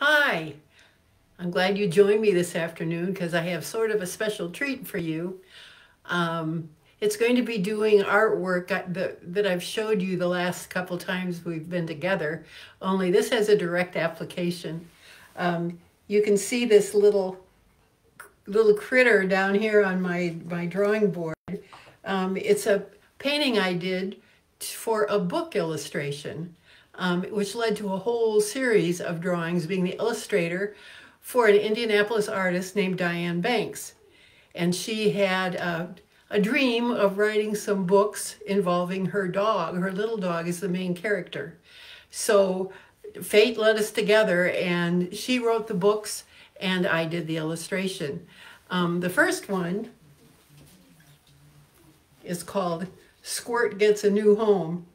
Hi, I'm glad you joined me this afternoon because I have sort of a special treat for you. Um, it's going to be doing artwork that, that I've showed you the last couple times we've been together, only this has a direct application. Um, you can see this little little critter down here on my, my drawing board. Um, it's a painting I did for a book illustration um, which led to a whole series of drawings being the illustrator for an Indianapolis artist named Diane Banks. And she had a, a dream of writing some books involving her dog. Her little dog is the main character. So fate led us together and she wrote the books and I did the illustration. Um, the first one is called Squirt Gets a New Home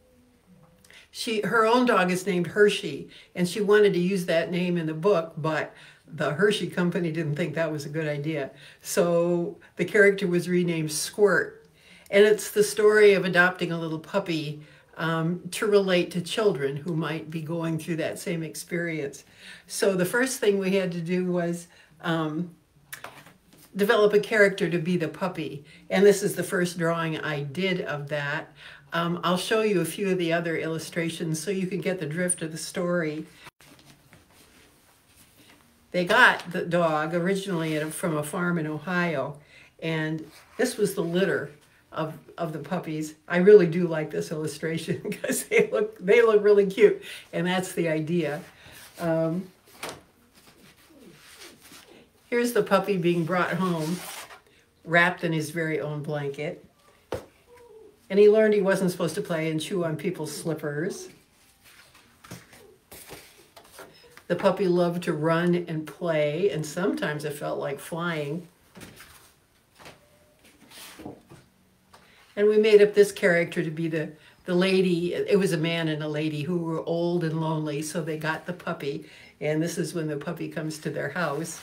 she her own dog is named Hershey, and she wanted to use that name in the book, but the Hershey company didn't think that was a good idea. So the character was renamed Squirt. And it's the story of adopting a little puppy um, to relate to children who might be going through that same experience. So the first thing we had to do was um, develop a character to be the puppy. And this is the first drawing I did of that. Um, I'll show you a few of the other illustrations so you can get the drift of the story. They got the dog originally from a farm in Ohio, and this was the litter of, of the puppies. I really do like this illustration because they look, they look really cute, and that's the idea. Um, here's the puppy being brought home, wrapped in his very own blanket. And he learned he wasn't supposed to play and chew on people's slippers. The puppy loved to run and play, and sometimes it felt like flying. And we made up this character to be the, the lady. It was a man and a lady who were old and lonely, so they got the puppy. And this is when the puppy comes to their house.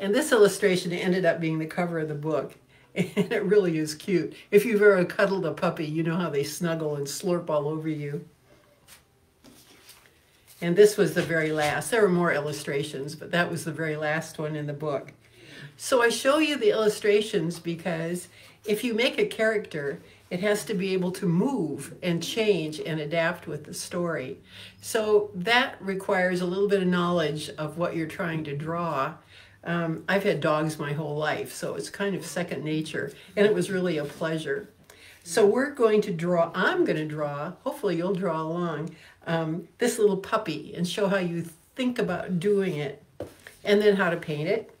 And this illustration ended up being the cover of the book. And it really is cute. If you've ever cuddled a puppy, you know how they snuggle and slurp all over you. And this was the very last. There were more illustrations, but that was the very last one in the book. So I show you the illustrations because if you make a character, it has to be able to move and change and adapt with the story. So that requires a little bit of knowledge of what you're trying to draw um, I've had dogs my whole life, so it's kind of second nature, and it was really a pleasure. So we're going to draw, I'm going to draw, hopefully you'll draw along, um, this little puppy and show how you think about doing it, and then how to paint it,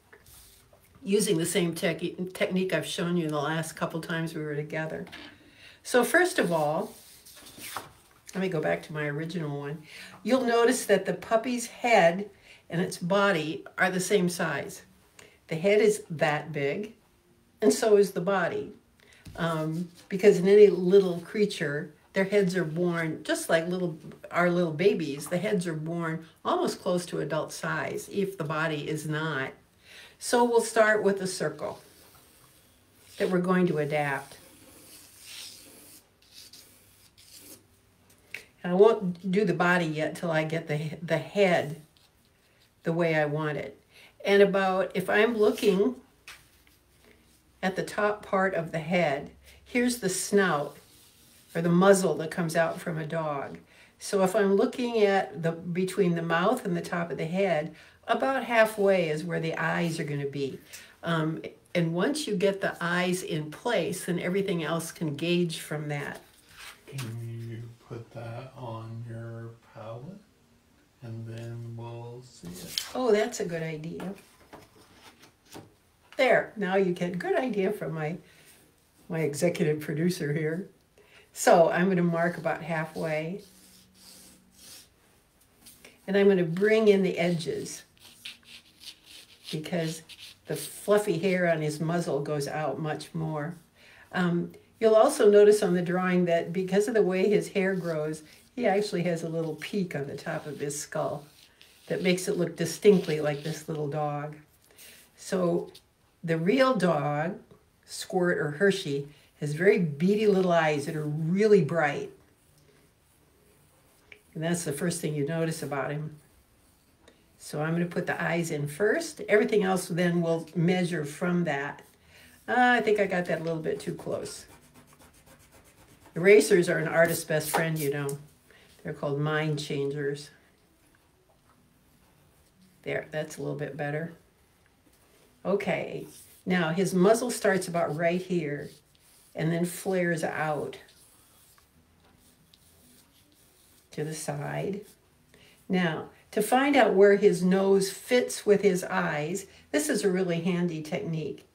using the same te technique I've shown you in the last couple times we were together. So first of all, let me go back to my original one. You'll notice that the puppy's head and its body are the same size. The head is that big, and so is the body. Um, because in any little creature, their heads are born just like little our little babies. The heads are born almost close to adult size, if the body is not. So we'll start with a circle that we're going to adapt. And I won't do the body yet till I get the, the head the way I want it. And about, if I'm looking at the top part of the head, here's the snout or the muzzle that comes out from a dog. So if I'm looking at the between the mouth and the top of the head, about halfway is where the eyes are going to be. Um, and once you get the eyes in place, then everything else can gauge from that. Can you put that on your palette? And then we'll see it. Oh, that's a good idea. There, now you get good idea from my my executive producer here. So I'm going to mark about halfway. And I'm going to bring in the edges because the fluffy hair on his muzzle goes out much more. Um, you'll also notice on the drawing that because of the way his hair grows, he actually has a little peak on the top of his skull that makes it look distinctly like this little dog. So the real dog, Squirt or Hershey, has very beady little eyes that are really bright. And that's the first thing you notice about him. So I'm going to put the eyes in first. Everything else then will measure from that. Uh, I think I got that a little bit too close. Erasers are an artist's best friend, you know. They're called mind changers. There, that's a little bit better. Okay, now his muzzle starts about right here and then flares out to the side. Now, to find out where his nose fits with his eyes, this is a really handy technique.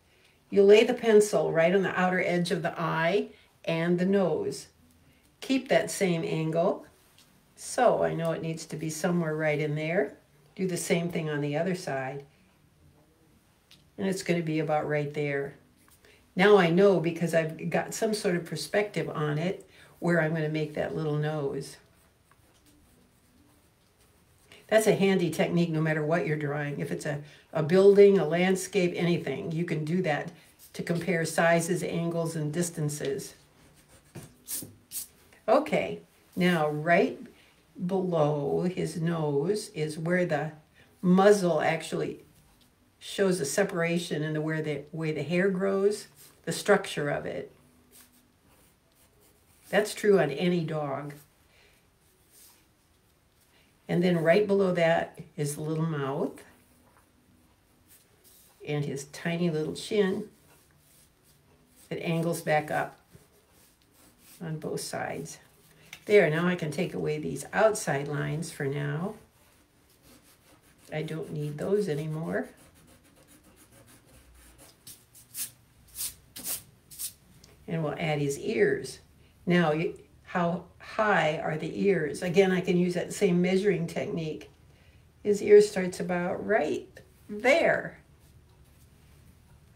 You lay the pencil right on the outer edge of the eye and the nose. Keep that same angle. So I know it needs to be somewhere right in there. Do the same thing on the other side. And it's going to be about right there. Now I know because I've got some sort of perspective on it where I'm going to make that little nose. That's a handy technique no matter what you're drawing. If it's a, a building, a landscape, anything, you can do that to compare sizes, angles, and distances. Okay, now right below his nose is where the muzzle actually shows a separation in the where the way the hair grows, the structure of it. That's true on any dog. And then right below that is the little mouth and his tiny little chin that angles back up on both sides. There, now I can take away these outside lines for now. I don't need those anymore. And we'll add his ears. Now, how high are the ears? Again, I can use that same measuring technique. His ear starts about right there.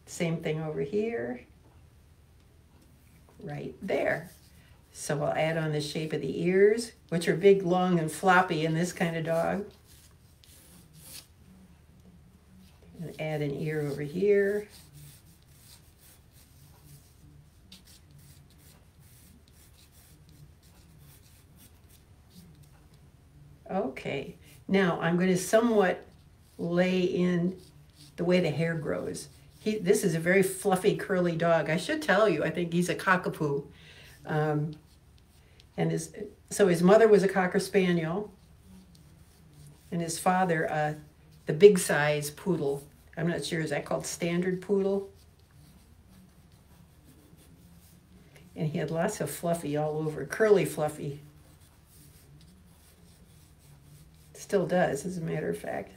Same thing over here, right there. So I'll add on the shape of the ears, which are big, long, and floppy in this kind of dog. And add an ear over here. Okay, now I'm going to somewhat lay in the way the hair grows. He, this is a very fluffy, curly dog. I should tell you, I think he's a cockapoo. Um, and his, so his mother was a Cocker Spaniel, and his father, uh, the big size poodle. I'm not sure, is that called standard poodle? And he had lots of fluffy all over, curly fluffy. Still does, as a matter of fact.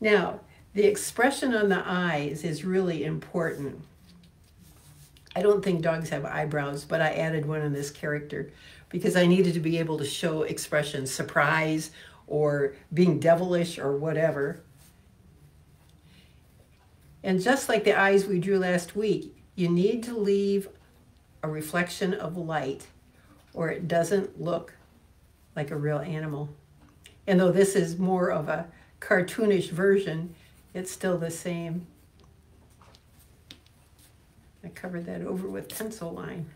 Now, the expression on the eyes is really important. I don't think dogs have eyebrows, but I added one on this character because I needed to be able to show expression, surprise or being devilish or whatever. And just like the eyes we drew last week, you need to leave a reflection of light or it doesn't look like a real animal. And though this is more of a cartoonish version, it's still the same. I covered that over with pencil line.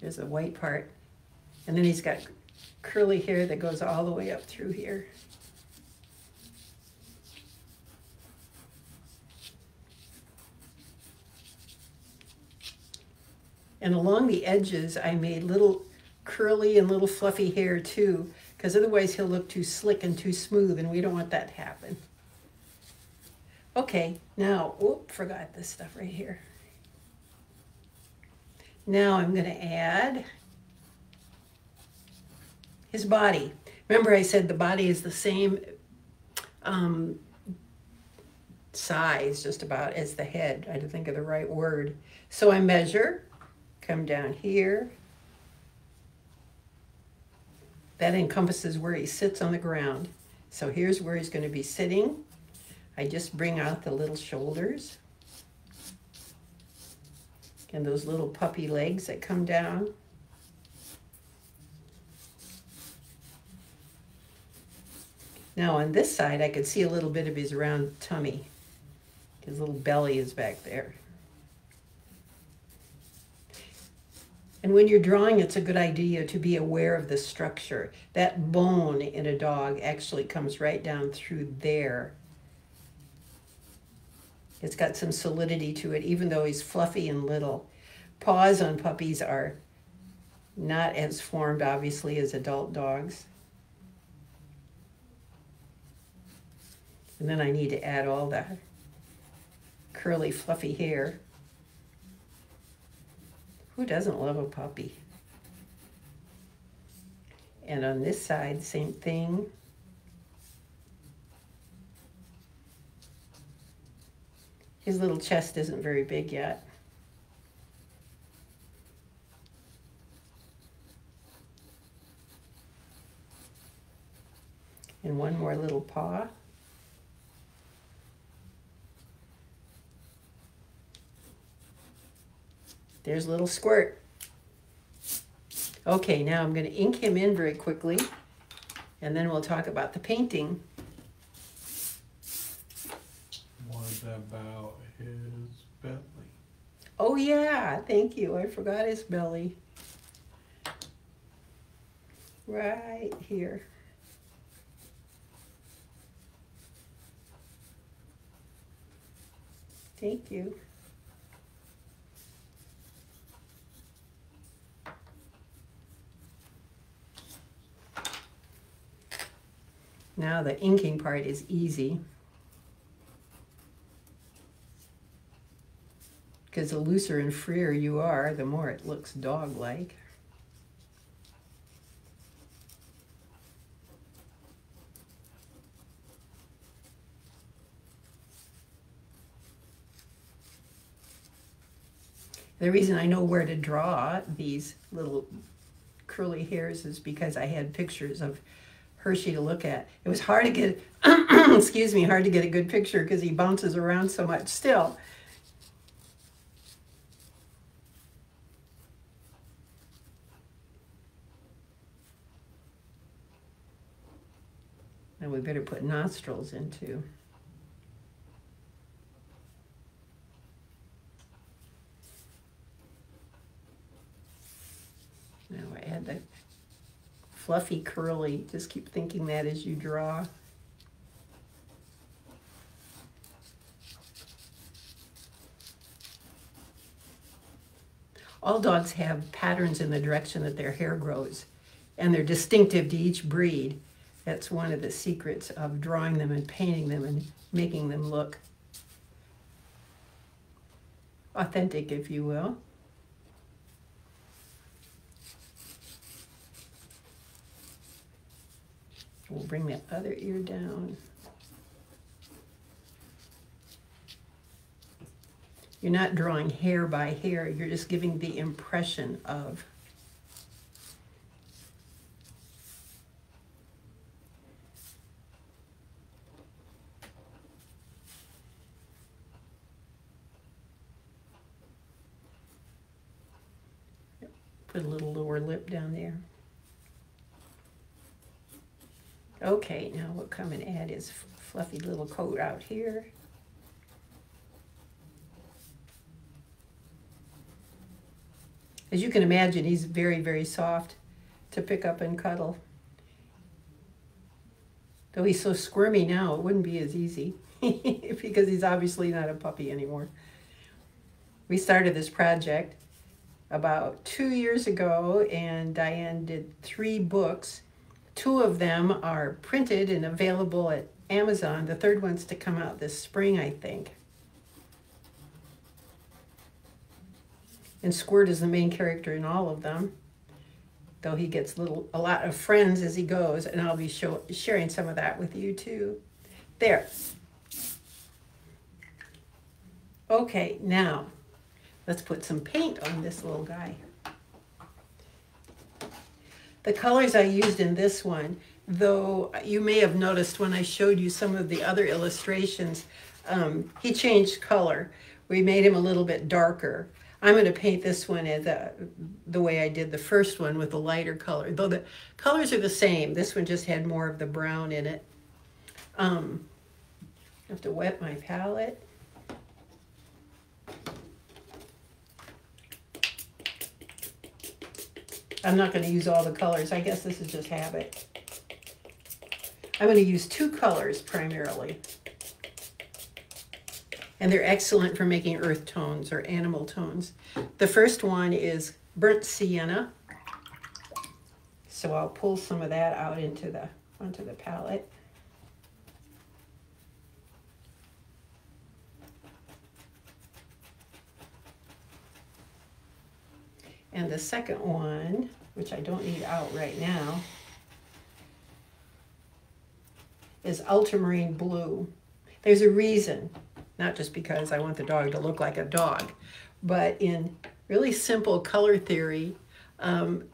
There's a white part. And then he's got curly hair that goes all the way up through here. And along the edges, I made little curly and little fluffy hair too, because otherwise he'll look too slick and too smooth, and we don't want that to happen. Okay, now, whoop, forgot this stuff right here. Now I'm going to add his body. Remember I said the body is the same um, size just about as the head. I had to think of the right word. So I measure, come down here. That encompasses where he sits on the ground. So here's where he's going to be sitting. I just bring out the little shoulders and those little puppy legs that come down. Now on this side, I could see a little bit of his round tummy. His little belly is back there. And when you're drawing, it's a good idea to be aware of the structure. That bone in a dog actually comes right down through there. It's got some solidity to it, even though he's fluffy and little. Paws on puppies are not as formed, obviously, as adult dogs. And then I need to add all the curly, fluffy hair. Who doesn't love a puppy? And on this side, same thing. His little chest isn't very big yet. And one more little paw. There's a little squirt. Okay, now I'm going to ink him in very quickly, and then we'll talk about the painting. What about his belly? Oh yeah, thank you. I forgot his belly. Right here. Thank you. Now the inking part is easy. Because the looser and freer you are, the more it looks dog-like. The reason I know where to draw these little curly hairs is because I had pictures of Hershey to look at. It was hard to get, excuse me, hard to get a good picture because he bounces around so much still. Better put nostrils into. Now I add the fluffy curly. Just keep thinking that as you draw. All dogs have patterns in the direction that their hair grows, and they're distinctive to each breed. That's one of the secrets of drawing them and painting them and making them look authentic, if you will. We'll bring that other ear down. You're not drawing hair by hair, you're just giving the impression of. Put a little lower lip down there. Okay, now we'll come and add his fluffy little coat out here. As you can imagine, he's very, very soft to pick up and cuddle. Though he's so squirmy now, it wouldn't be as easy because he's obviously not a puppy anymore. We started this project about two years ago and Diane did three books Two of them are printed and available at Amazon. The third one's to come out this spring, I think. And Squirt is the main character in all of them, though he gets little a lot of friends as he goes, and I'll be show, sharing some of that with you too. There. Okay, now let's put some paint on this little guy. The colors I used in this one, though you may have noticed when I showed you some of the other illustrations, um, he changed color. We made him a little bit darker. I'm going to paint this one as a, the way I did the first one with a lighter color, though the colors are the same. This one just had more of the brown in it. Um, I have to wet my palette. I'm not gonna use all the colors. I guess this is just habit. I'm gonna use two colors primarily. And they're excellent for making earth tones or animal tones. The first one is burnt sienna. So I'll pull some of that out into the onto the palette. And the second one, which I don't need out right now, is ultramarine blue. There's a reason, not just because I want the dog to look like a dog, but in really simple color theory, um,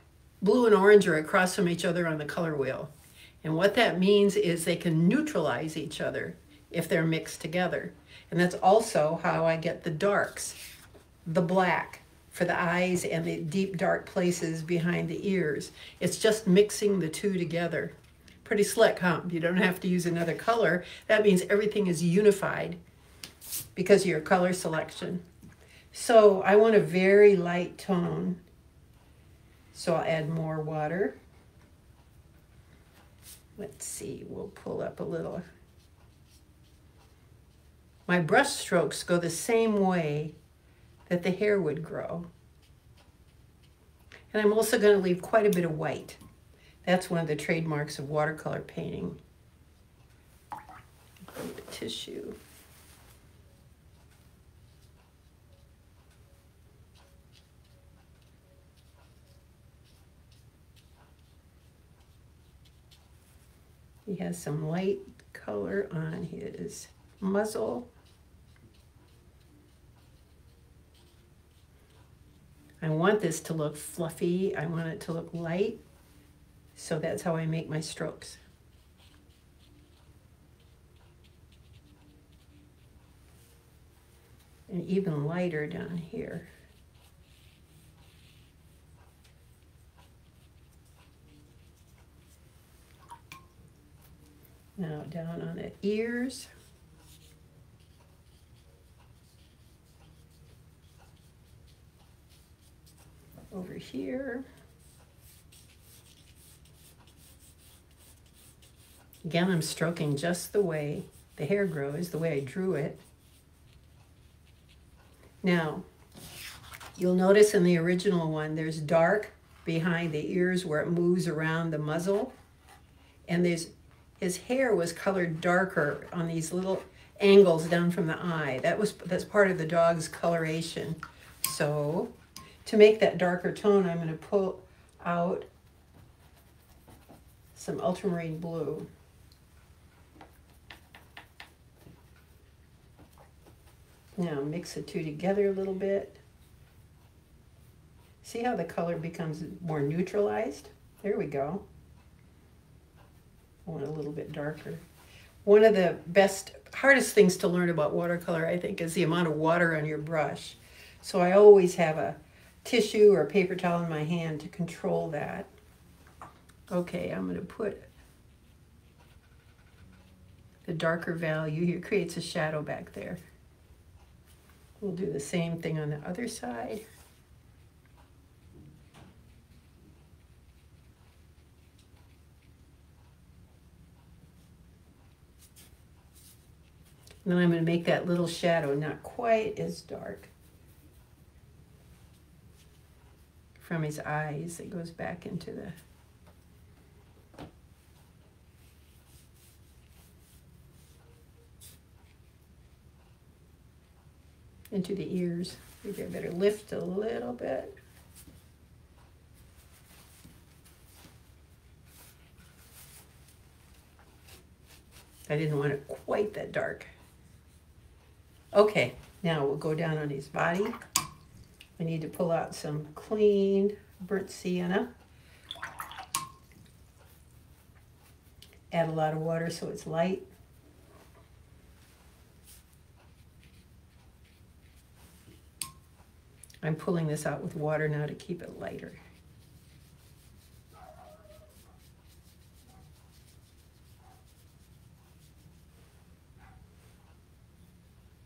blue and orange are across from each other on the color wheel. And what that means is they can neutralize each other if they're mixed together. And that's also how I get the darks, the black for the eyes and the deep dark places behind the ears. It's just mixing the two together. Pretty slick, huh? You don't have to use another color. That means everything is unified because of your color selection. So I want a very light tone. So I'll add more water. Let's see, we'll pull up a little. My brush strokes go the same way that the hair would grow. And I'm also going to leave quite a bit of white. That's one of the trademarks of watercolor painting. Tissue. He has some light color on his muzzle. I want this to look fluffy. I want it to look light. So that's how I make my strokes. And even lighter down here. Now down on the ears. Over here. Again, I'm stroking just the way the hair grows, the way I drew it. Now, you'll notice in the original one, there's dark behind the ears where it moves around the muzzle. And there's his hair was colored darker on these little angles down from the eye. That was that's part of the dog's coloration. So to make that darker tone, I'm going to pull out some ultramarine blue. Now mix the two together a little bit. See how the color becomes more neutralized? There we go. I want a little bit darker. One of the best, hardest things to learn about watercolor, I think, is the amount of water on your brush. So I always have a tissue or paper towel in my hand to control that. Okay, I'm going to put the darker value here, creates a shadow back there. We'll do the same thing on the other side. then I'm going to make that little shadow not quite as dark from his eyes. It goes back into the into the ears. Maybe I better lift a little bit. I didn't want it quite that dark. Okay, now we'll go down on his body. I need to pull out some clean burnt sienna. Add a lot of water so it's light. I'm pulling this out with water now to keep it lighter.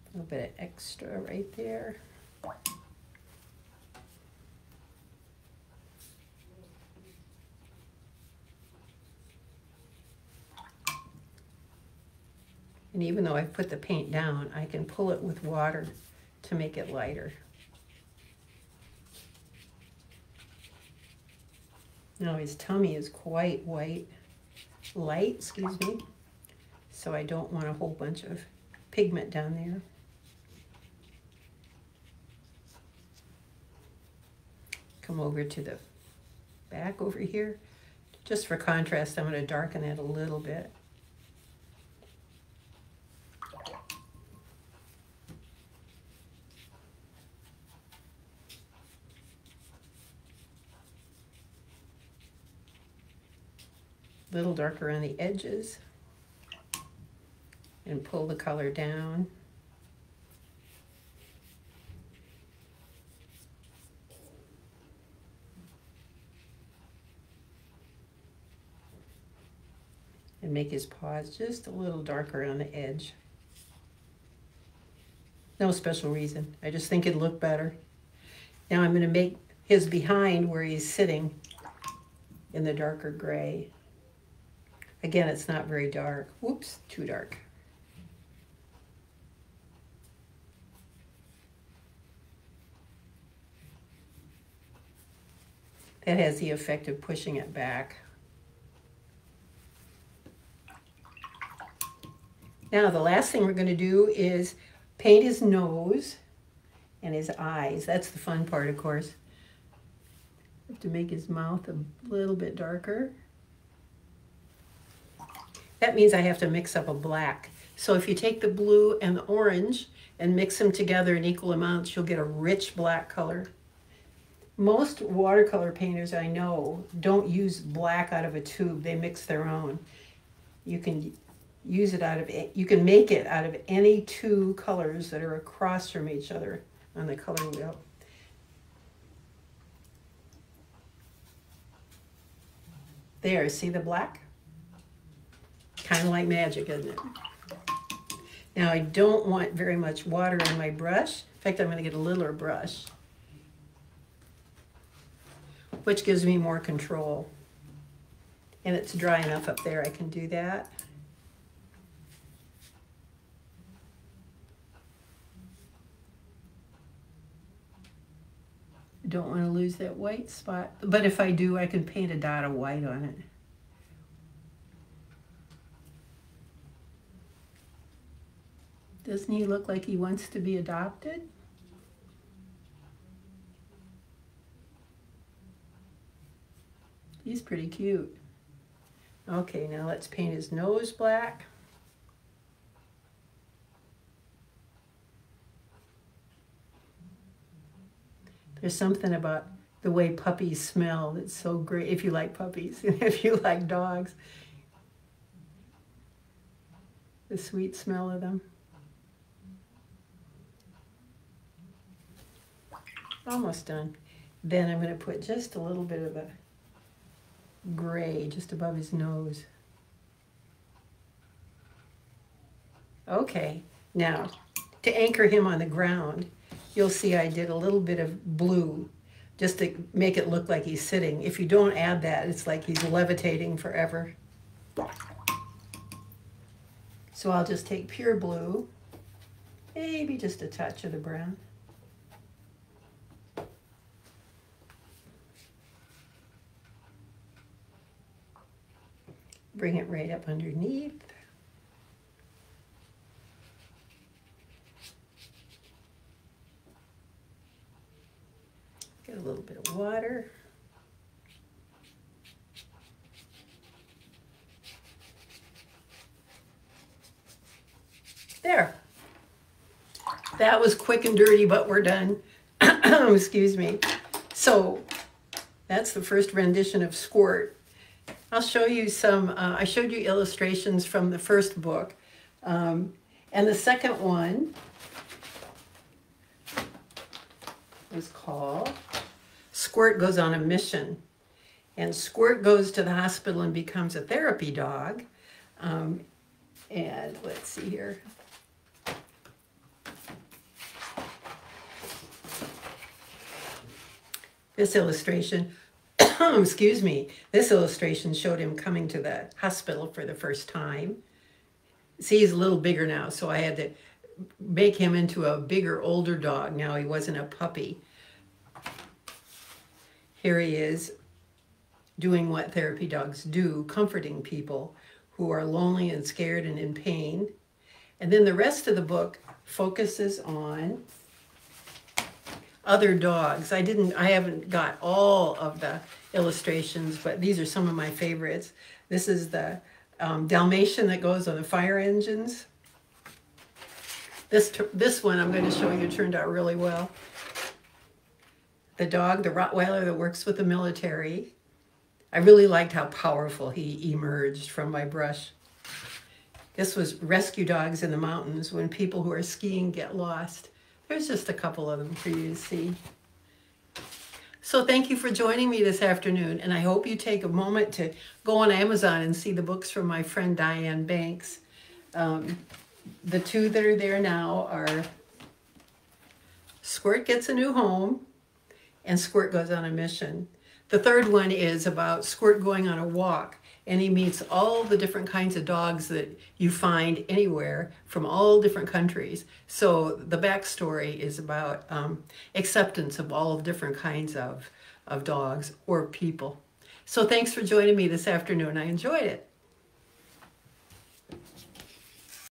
A little bit of extra right there. And even though I've put the paint down, I can pull it with water to make it lighter. Now his tummy is quite white, light, excuse me. So I don't want a whole bunch of pigment down there. Come over to the back over here. Just for contrast, I'm going to darken it a little bit. A little darker on the edges and pull the color down. and make his paws just a little darker on the edge. No special reason. I just think it'd look better. Now I'm going to make his behind where he's sitting in the darker gray. Again, it's not very dark. Whoops, too dark. That has the effect of pushing it back. Now the last thing we're going to do is paint his nose and his eyes. That's the fun part, of course. Have to make his mouth a little bit darker. That means I have to mix up a black. So if you take the blue and the orange and mix them together in equal amounts, you'll get a rich black color. Most watercolor painters I know don't use black out of a tube. They mix their own. You can use it out of, you can make it out of any two colors that are across from each other on the color wheel. There, see the black? Kind of like magic, isn't it? Now I don't want very much water in my brush. In fact, I'm going to get a littler brush, which gives me more control. And it's dry enough up there, I can do that. don't want to lose that white spot. But if I do, I can paint a dot of white on it. Doesn't he look like he wants to be adopted? He's pretty cute. Okay, now let's paint his nose black. There's something about the way puppies smell that's so great if you like puppies, if you like dogs. The sweet smell of them. Almost done. Then I'm going to put just a little bit of a gray just above his nose. Okay, now to anchor him on the ground, you'll see I did a little bit of blue just to make it look like he's sitting. If you don't add that, it's like he's levitating forever. So I'll just take pure blue, maybe just a touch of the brown. Bring it right up underneath. Get a little bit of water. There. That was quick and dirty, but we're done. Excuse me. So that's the first rendition of Squirt. I'll show you some, uh, I showed you illustrations from the first book. Um, and the second one is called Squirt Goes on a Mission. And Squirt goes to the hospital and becomes a therapy dog. Um, and let's see here. This illustration, excuse me, this illustration showed him coming to the hospital for the first time. See, he's a little bigger now, so I had to make him into a bigger, older dog. Now he wasn't a puppy. Here he is doing what therapy dogs do, comforting people who are lonely and scared and in pain. And then the rest of the book focuses on other dogs. I didn't I haven't got all of the illustrations, but these are some of my favorites. This is the um, Dalmatian that goes on the fire engines. This this one I'm going to show you turned out really well. The dog, the Rottweiler that works with the military. I really liked how powerful he emerged from my brush. This was rescue dogs in the mountains when people who are skiing get lost. There's just a couple of them for you to see. So thank you for joining me this afternoon, and I hope you take a moment to go on Amazon and see the books from my friend Diane Banks. Um, the two that are there now are Squirt Gets a New Home and Squirt Goes on a Mission. The third one is about Squirt going on a walk and he meets all the different kinds of dogs that you find anywhere from all different countries. So the backstory is about um, acceptance of all different kinds of, of dogs or people. So thanks for joining me this afternoon. I enjoyed it.